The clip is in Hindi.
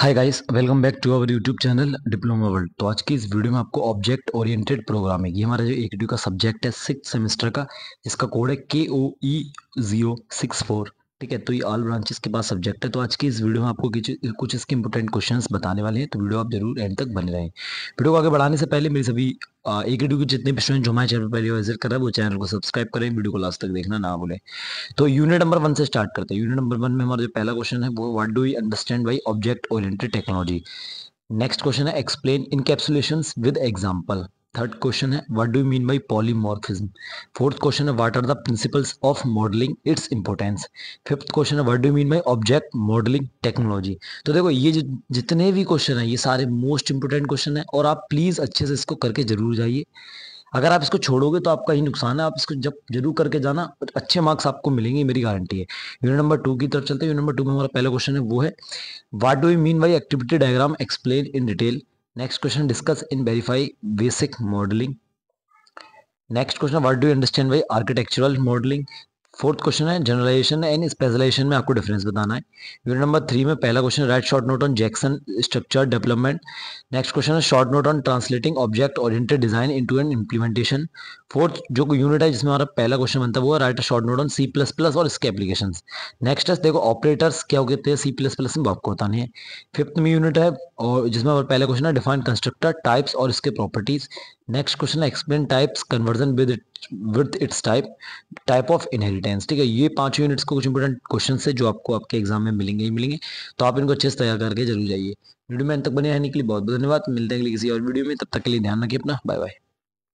Hi guys welcome back to our YouTube channel diploma world तो आज की इस वीडियो में आपको ऑब्जेक्ट ओरिएंटेड प्रोग्रामिंग ये हमारा जो एक का सब्जेक्ट है सिक्स सेमेस्टर का, इसका कोड है K O E zero six four ठीक है तो ये ऑल ब्रांचेस के पास सब्जेक्ट है तो आज की इस वीडियो में आपको कुछ कुछ इसके इंपॉर्टेंट क्वेश्चंस बताने वाले हैं तो वीडियो आप ज़रूर एंड तक बने रहें। वीडियो को आगे बढ़ाने से पहले मेरी सभी एक वीडियो के जितने भी स्टूडेंट जो हमारे चैनल पर पहले विज़िट कर रहा है, वो चैनल को सब्सक्राइब करें वीडियो को लास्ट तक देखना ना बोले तो यूनिट नंबर वन से स्टार्ट करते हैं। यूनिट नंबर वन में हमारा जो पहला क्वेश्चन है, वो what do you understand by object oriented technology next question है explain encapsulation with example third question है what do you mean by polymorphism fourth question है what are the principles of modelling its importance fifth question है what do mean by object modelling technology तो देखो, ये जितने भी क्वेश्चन है, ये सारे मोस्ट इंपोर्टेंट क्वेश्चन है, और आप प्लीज़ अच्छे से इसको करके ज़रूर जाइए। अगर आप इसको छोड़ोगे तो आपका ही नुकसान है, आप इसको जब ज़रूर करके जाना, अच्छे मार्क्स आपको मिलेंगे, मेरी गारंटी है। यूनिट नंबर टू की तरफ़ चलते हैं यूनिट नंबर टू में हमारा पहला क्वेश्चन है, वो है what do you mean by activity diagram explain in detail Next question discuss in verify basic modeling. Next question what do you understand by architectural modeling? Fourth question है जनरलाइजेशन एंड स्पेशलाइजेशन में आपको डिफरेंस बताना है। यूनिट नंबर थ्री में पहला question write short note on Jackson structure development next question है short note on translating object oriented design into an implementation fourth जो यूनिट है, जिसमें हमारा पहला क्वेश्चन बनता है, वो है write short note on C plus plus और इसके एप्लीकेशन नेक्स्ट है, देखो ऑपरेटर्स क्या होते हैं सी प्लस प्लस में आपको बताने हैं। फिफ्थ में यूनिट है, और जिसमें हमारा पहला क्वेश्चन है डिफाइन कंस्ट्रक्टर टाइप्स और इसके प्रॉपर्टीज़ नेक्स्ट क्वेश्चन है explain types conversion with with its type type of inheritance ठीक है? ये पाँच यूनिट्स को कुछ इंपोर्टेंट क्वेश्चन है जो आपको आपके एग्ज़ाम में मिलेंगे, ही मिलेंगे तो आप इनको अच्छे से तैयार करके ज़रूर जाइए। वीडियो में अंत तक बने रहने के लिए बहुत बहुत धन्यवाद। मिलते हैं किसी और वीडियो में, तब तक के लिए ध्यान रखिए अपना। Bye bye